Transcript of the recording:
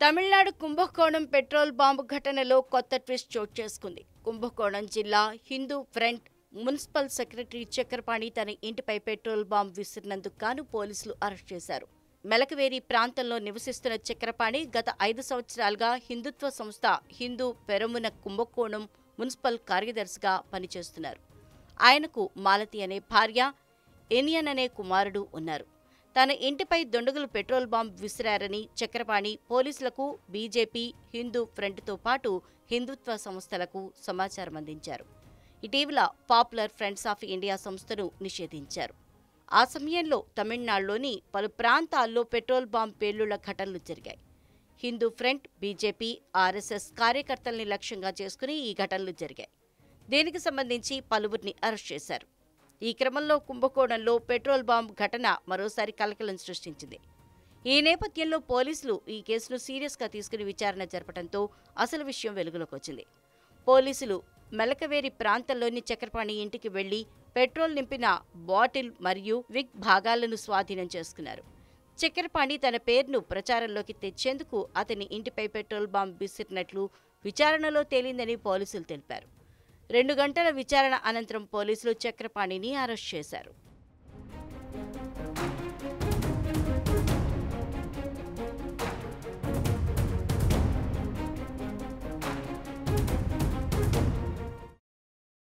తమిళనాడు కుంభకోణం petrol bomb ఘటనలో కొత్త ట్విస్ట్ చోటు చేసుకుంది. కుంభకోణం జిల్లా Hindu front municipal secretary Chakrapani తన ఇంటిపై పెట్రోల్ బాంబు విసిరినందుకు గాను పోలీసులు అరెస్ట్ చేశారు. మెలకవేరి ప్రాంతంలో నివసిస్తున్న చక్రపాణి గత ఐదు సంవత్సరాలుగా హిందుత్వ సంస్థ హిందూ పెరమున కుంభకోణం మున్సిపల్ కార్యదర్శిగా పనిచేస్తున్నారు. ఆయనకు మాలతి అనే భార్య ఎనియన్ అనే కుమారుడు ఉన్నారు. తన ఇంటిపై దొండగులు పెట్రోల్ బాంబ్ విసిరారని చక్రపాణి పోలీసులకు బీజేపీ హిందూ ఫ్రంట్తో పాటు హిందుత్వ సంస్థలకు సమాచారం అందించారు. ఇటీవల పాపులర్ ఫ్రంట్స్ ఆఫ్ ఇండియా సంస్థను నిషేధించారు. ఆ సమయంలో తమిళనాడులోని పలు ప్రాంతాల్లో పెట్రోల్ బాంబ్ పేలుళ్ళ ఘటనలు జరిగాయి. హిందూ ఫ్రంట్ బీజేపీ ఆర్ఎస్ఎస్ కార్యకర్తల్ని లక్ష్యంగా చేసుకుని ఈ ఘటనలు జరిగాయి. దీనికి సంబంధించి పలువురిని అరెస్ట్ చేశారు. ఈ క్రమంలో కుంభకోణంలో పెట్రోల్ బాంబ్ ఘటన మరోసారి కలకలం సృష్టించింది. ఈ నేపథ్యంలో పోలీసులు ఈ కేసును సీరియస్గా తీసుకుని విచారణ జరపడంతో అసలు విషయం వెలుగులోకి వచ్చింది. పోలీసులు మెలకవేరి ప్రాంతంలోని చక్రపాణి ఇంటికి వెళ్ళి పెట్రోల్ నింపిన బాటిల్ మరియు విగ్ భాగాలను స్వాధీనం చేసుకున్నారు. చక్రపాణి తన పేరును ప్రచారంలోకి తెచ్చేందుకు అతని ఇంటిపై పెట్రోల్ బాంబ్ విసిరినట్లు విచారణలో తేలిందని పోలీసులు తెలిపారు. రెండు గంటల విచారణ అనంతరం పోలీసులు చక్రపాణిని అరెస్ట్ చేశారు.